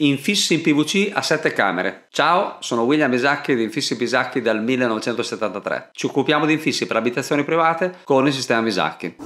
Infissi in PVC a 7 camere. Ciao, sono William Bisacchi di Infissi Bisacchi dal 1973. Ci occupiamo di infissi per abitazioni private con il sistema Bisacchi.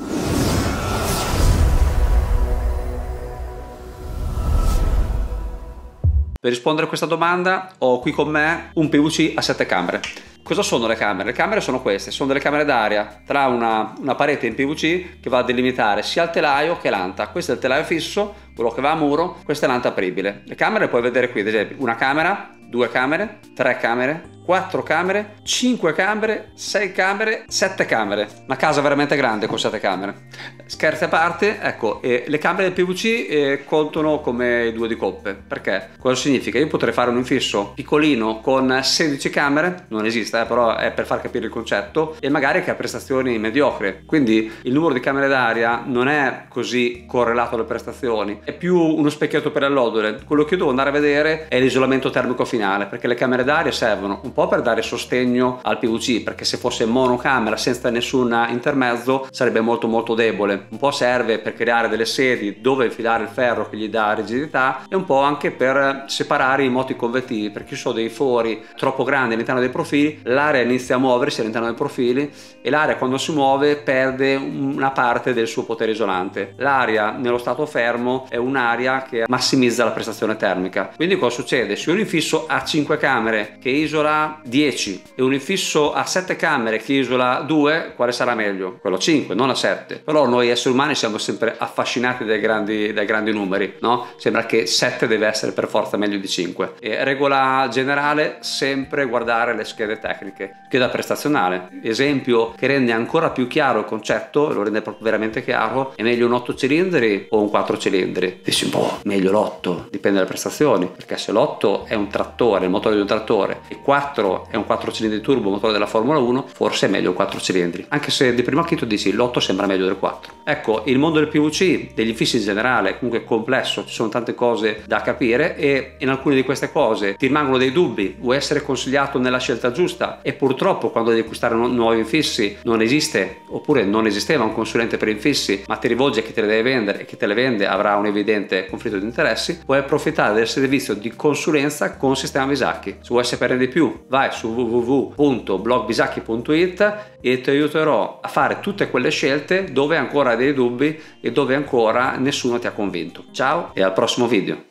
Per rispondere a questa domanda ho qui con me un PVC a 7 camere. Cosa sono le camere? Le camere sono queste, sono delle camere d'aria tra una, una, parete in PVC che va a delimitare sia il telaio che l'anta. Questo è il telaio fisso, quello che va a muro, questa è l'anta apribile. Le camere puoi vedere qui, ad esempio, una camera, due camere, tre camere, 4 camere, 5 camere, 6 camere, 7 camere. Una casa veramente grande con 7 camere. Scherzi a parte, ecco, eh, le camere del PVC eh, contano come due di coppe. Perché? Cosa significa? Io potrei fare un infisso piccolino con 16 camere, non esiste, eh, però è per far capire il concetto, e magari che ha prestazioni mediocre. Quindi il numero di camere d'aria non è così correlato alle prestazioni, è più uno specchietto per allodole. Quello che io devo andare a vedere è l'isolamento termico finale, perché le camere d'aria servono un po' per dare sostegno al PVC perché se fosse monocamera senza nessun intermezzo sarebbe molto molto debole un po' serve per creare delle sedi dove infilare il ferro che gli dà rigidità e un po' anche per separare i moti convettivi perché ci sono dei fori troppo grandi all'interno dei profili l'aria inizia a muoversi all'interno dei profili e l'aria quando si muove perde una parte del suo potere isolante l'aria nello stato fermo è un'aria che massimizza la prestazione termica quindi cosa succede? se un infisso ha 5 camere che isola 10 e un infisso a 7 camere che isola 2, quale sarà meglio? Quello 5, non a 7. Però noi esseri umani siamo sempre affascinati dai grandi, dai grandi numeri, no? Sembra che 7 deve essere per forza meglio di 5. E regola generale, sempre guardare le schede tecniche, scheda prestazionale. Esempio che rende ancora più chiaro il concetto, lo rende proprio veramente chiaro, è meglio un 8 cilindri o un 4 cilindri? Dici un po', meglio l'8, dipende dalle prestazioni, perché se l'8 è un trattore, il motore di un trattore, e 4 4 è un 4 cilindri turbo motore della Formula 1, forse è meglio il 4 cilindri. Anche se di primo acchito dici l'8 sembra meglio del 4. Ecco, il mondo del PVC, degli infissi in generale, comunque è complesso, ci sono tante cose da capire e in alcune di queste cose ti rimangono dei dubbi, vuoi essere consigliato nella scelta giusta e purtroppo quando devi acquistare nu- nuovi infissi non esiste oppure non esisteva un consulente per infissi, ma ti rivolgi a chi te le deve vendere e chi te le vende avrà un evidente conflitto di interessi, puoi approfittare del servizio di consulenza con Sistema Visacchi. Se vuoi sapere di più, vai su www.blogbisacchi.it e ti aiuterò a fare tutte quelle scelte dove ancora hai dei dubbi e dove ancora nessuno ti ha convinto. Ciao e al prossimo video.